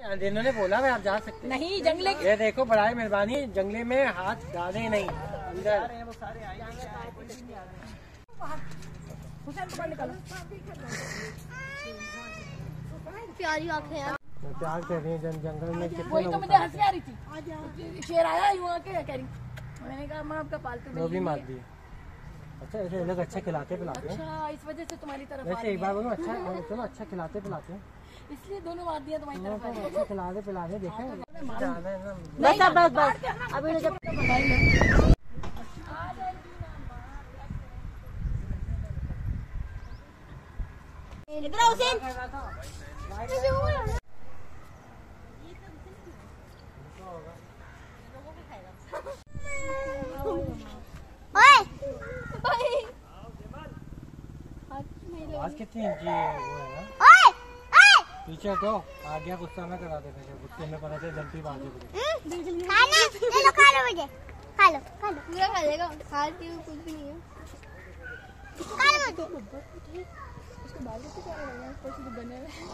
इन्होंने बोला है आप जा सकते हैं। नहीं जंगले ये देखो बड़ा मेहरबानी जंगले में हाथ डाले नहीं। अंदर। प्यारी आँखें मैं प्यार कर रही हूँ जन जंगल में कितने वही तो मुझे हँसी आ रही थी। शेर आया यूँ आके कह रही मैंने कहा माँ आपका पालतू भी मार है। अच्छा ऐसे लोग अच्छा खिलाते पिलाते हैं अच्छा इस वजह से तुम्हारी तरफ़ वैसे एक बार बोलो अच्छा चलो अच्छा खिलाते पिलाते हैं इसलिए दोनों मार दिया तुम्हारी तरफ़ तो है। अच्छा खिलाते पिलाते देखे है बस बस बस अभी जब इधर आओ हुसैन आज कितनी इंची है वो है ना? ओए ओए। पीछे तो आ गया गुस्सा में करा देते थे गुस्से में पता चल जल्दी बात है खाना ये लो खा लो मुझे। खा लो खा लो। पूरा खा लेगा खा के कुछ भी नहीं है। खा लो मुझे। उसके बाल कैसे क्या बने हुए हैं